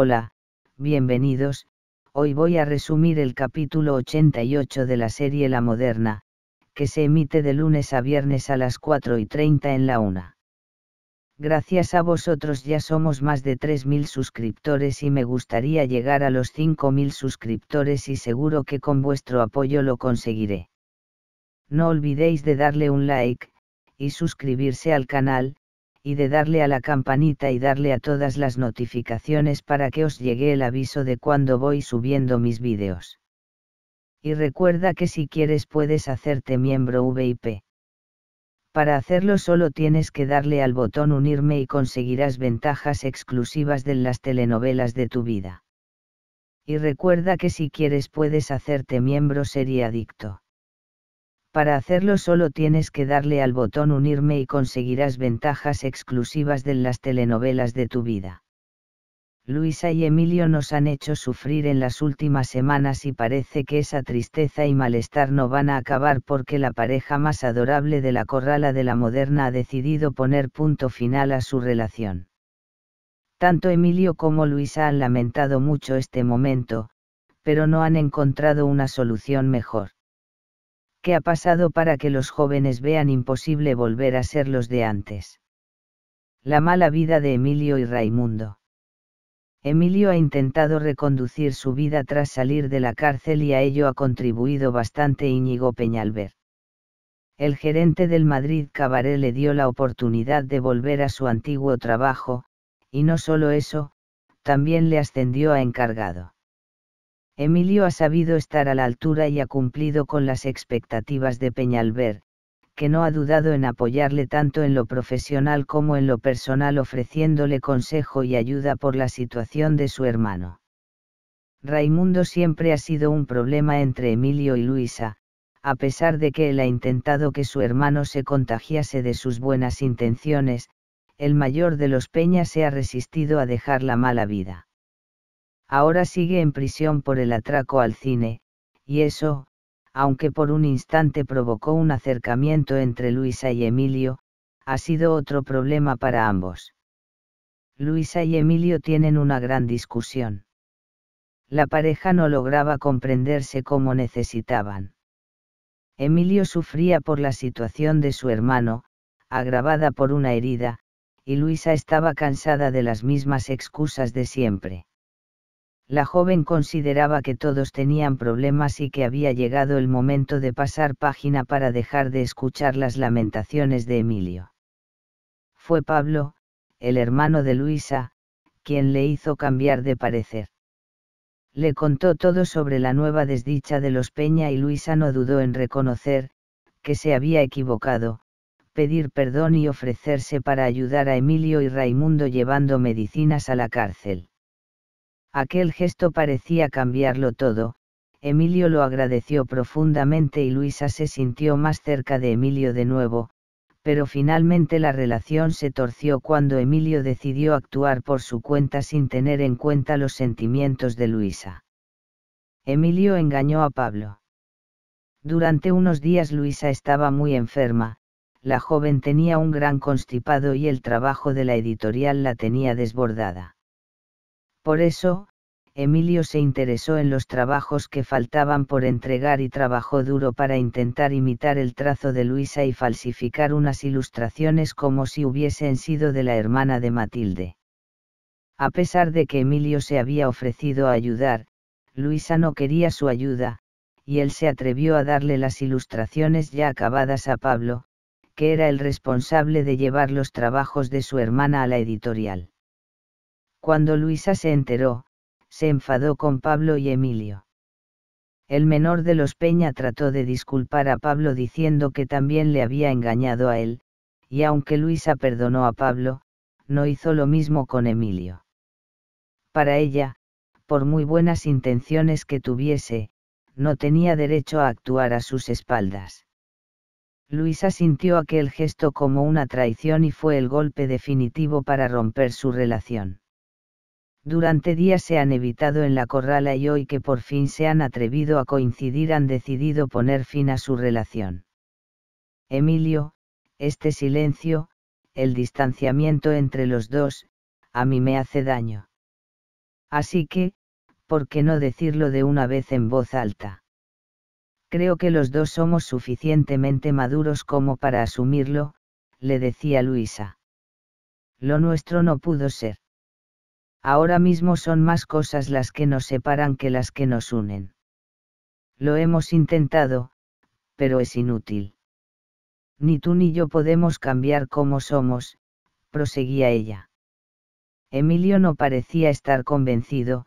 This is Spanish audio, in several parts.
Hola, bienvenidos, hoy voy a resumir el capítulo 88 de la serie La Moderna, que se emite de lunes a viernes a las 4 y 30 en la una. Gracias a vosotros ya somos más de 3.000 suscriptores y me gustaría llegar a los 5.000 suscriptores y seguro que con vuestro apoyo lo conseguiré. No olvidéis de darle un like, y suscribirse al canal, y de darle a la campanita y darle a todas las notificaciones para que os llegue el aviso de cuando voy subiendo mis vídeos. Y recuerda que si quieres puedes hacerte miembro VIP. Para hacerlo solo tienes que darle al botón unirme y conseguirás ventajas exclusivas de las telenovelas de tu vida. Y recuerda que si quieres puedes hacerte miembro serie adicto. Para hacerlo solo tienes que darle al botón unirme y conseguirás ventajas exclusivas de las telenovelas de tu vida. Luisa y Emilio nos han hecho sufrir en las últimas semanas y parece que esa tristeza y malestar no van a acabar porque la pareja más adorable de la corrala de la moderna ha decidido poner punto final a su relación. Tanto Emilio como Luisa han lamentado mucho este momento, pero no han encontrado una solución mejor. ¿Qué ha pasado para que los jóvenes vean imposible volver a ser los de antes? La mala vida de Emilio y Raimundo. Emilio ha intentado reconducir su vida tras salir de la cárcel y a ello ha contribuido bastante Íñigo Peñalver. El gerente del Madrid Cabaret le dio la oportunidad de volver a su antiguo trabajo, y no solo eso, también le ascendió a encargado. Emilio ha sabido estar a la altura y ha cumplido con las expectativas de Peñalver, que no ha dudado en apoyarle tanto en lo profesional como en lo personal ofreciéndole consejo y ayuda por la situación de su hermano. Raimundo siempre ha sido un problema entre Emilio y Luisa, a pesar de que él ha intentado que su hermano se contagiase de sus buenas intenciones, el mayor de los Peñas se ha resistido a dejar la mala vida ahora sigue en prisión por el atraco al cine, y eso, aunque por un instante provocó un acercamiento entre Luisa y Emilio, ha sido otro problema para ambos. Luisa y Emilio tienen una gran discusión. La pareja no lograba comprenderse como necesitaban. Emilio sufría por la situación de su hermano, agravada por una herida, y Luisa estaba cansada de las mismas excusas de siempre. La joven consideraba que todos tenían problemas y que había llegado el momento de pasar página para dejar de escuchar las lamentaciones de Emilio. Fue Pablo, el hermano de Luisa, quien le hizo cambiar de parecer. Le contó todo sobre la nueva desdicha de los Peña y Luisa no dudó en reconocer, que se había equivocado, pedir perdón y ofrecerse para ayudar a Emilio y Raimundo llevando medicinas a la cárcel. Aquel gesto parecía cambiarlo todo, Emilio lo agradeció profundamente y Luisa se sintió más cerca de Emilio de nuevo, pero finalmente la relación se torció cuando Emilio decidió actuar por su cuenta sin tener en cuenta los sentimientos de Luisa. Emilio engañó a Pablo. Durante unos días Luisa estaba muy enferma, la joven tenía un gran constipado y el trabajo de la editorial la tenía desbordada. Por eso, Emilio se interesó en los trabajos que faltaban por entregar y trabajó duro para intentar imitar el trazo de Luisa y falsificar unas ilustraciones como si hubiesen sido de la hermana de Matilde. A pesar de que Emilio se había ofrecido a ayudar, Luisa no quería su ayuda, y él se atrevió a darle las ilustraciones ya acabadas a Pablo, que era el responsable de llevar los trabajos de su hermana a la editorial. Cuando Luisa se enteró, se enfadó con Pablo y Emilio. El menor de los Peña trató de disculpar a Pablo diciendo que también le había engañado a él, y aunque Luisa perdonó a Pablo, no hizo lo mismo con Emilio. Para ella, por muy buenas intenciones que tuviese, no tenía derecho a actuar a sus espaldas. Luisa sintió aquel gesto como una traición y fue el golpe definitivo para romper su relación durante días se han evitado en la corrala y hoy que por fin se han atrevido a coincidir han decidido poner fin a su relación. Emilio, este silencio, el distanciamiento entre los dos, a mí me hace daño. Así que, ¿por qué no decirlo de una vez en voz alta? Creo que los dos somos suficientemente maduros como para asumirlo, le decía Luisa. Lo nuestro no pudo ser. Ahora mismo son más cosas las que nos separan que las que nos unen. Lo hemos intentado, pero es inútil. Ni tú ni yo podemos cambiar como somos, proseguía ella. Emilio no parecía estar convencido,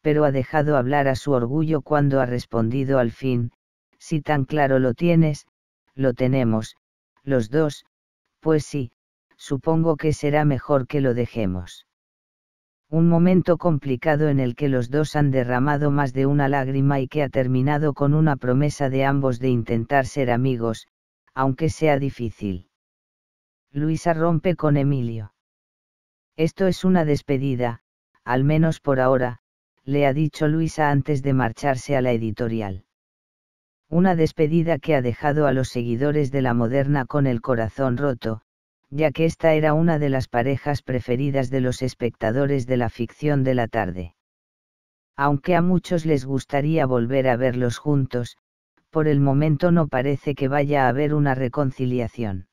pero ha dejado hablar a su orgullo cuando ha respondido al fin, si tan claro lo tienes, lo tenemos, los dos, pues sí, supongo que será mejor que lo dejemos. Un momento complicado en el que los dos han derramado más de una lágrima y que ha terminado con una promesa de ambos de intentar ser amigos, aunque sea difícil. Luisa rompe con Emilio. Esto es una despedida, al menos por ahora, le ha dicho Luisa antes de marcharse a la editorial una despedida que ha dejado a los seguidores de la moderna con el corazón roto, ya que esta era una de las parejas preferidas de los espectadores de la ficción de la tarde. Aunque a muchos les gustaría volver a verlos juntos, por el momento no parece que vaya a haber una reconciliación.